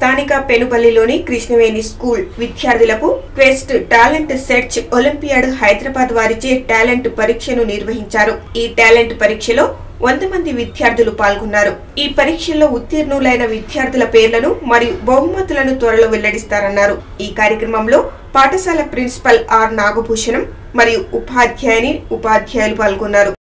స్థానిక పెనుపల్లిలోని కృష్ణవేణి స్కూల్ విద్యార్థులకు quest talent search olympiad Hyderabad వారిచే టాలెంట్ పరీక్షను నిర్వహించారు. ఈ టాలెంట్ పరీక్షలో వంద మంది విద్యార్థులు పాల్గొన్నారు. ఈ పరీక్షల్లో ఉత్తీర్ణులైన విద్యార్థుల పేర్లను మరియు బహుమతులను త్వరలో వెల్లడిస్తారన్నారు. ఈ కార్యక్రమంలో పాఠశాల ప్రిన్సిపల్ ఆర్ నాగభూషణం మరియు ఉపాధ్యాయుని ఉపాధ్యాయులు పాల్గొన్నారు.